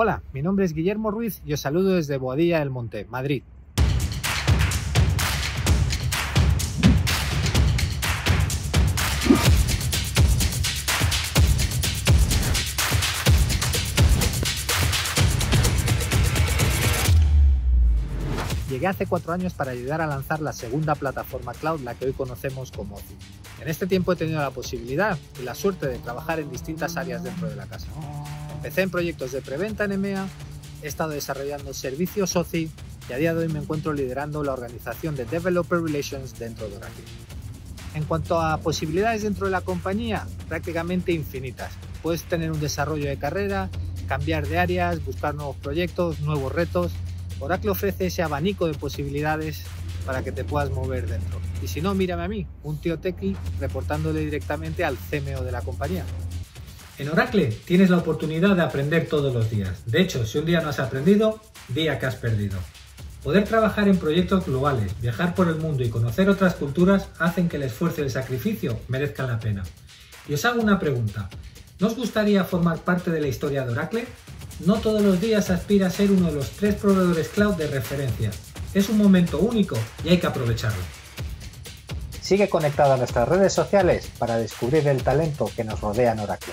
Hola, mi nombre es Guillermo Ruiz y os saludo desde Boadilla del Monte, Madrid. Llegué hace cuatro años para ayudar a lanzar la segunda plataforma cloud, la que hoy conocemos como OCI. En este tiempo he tenido la posibilidad y la suerte de trabajar en distintas áreas dentro de la casa. Empecé en proyectos de preventa en EMEA, he estado desarrollando servicios OCI y a día de hoy me encuentro liderando la organización de Developer Relations dentro de Oracle. En cuanto a posibilidades dentro de la compañía, prácticamente infinitas. Puedes tener un desarrollo de carrera, cambiar de áreas, buscar nuevos proyectos, nuevos retos Oracle ofrece ese abanico de posibilidades para que te puedas mover dentro. Y si no, mírame a mí, un tío tequi reportándole directamente al CMO de la compañía. En Oracle tienes la oportunidad de aprender todos los días. De hecho, si un día no has aprendido, día que has perdido. Poder trabajar en proyectos globales, viajar por el mundo y conocer otras culturas hacen que el esfuerzo y el sacrificio merezcan la pena. Y os hago una pregunta. ¿No os gustaría formar parte de la historia de Oracle? No todos los días aspira a ser uno de los tres proveedores cloud de referencia. Es un momento único y hay que aprovecharlo. Sigue conectado a nuestras redes sociales para descubrir el talento que nos rodea en Oracle.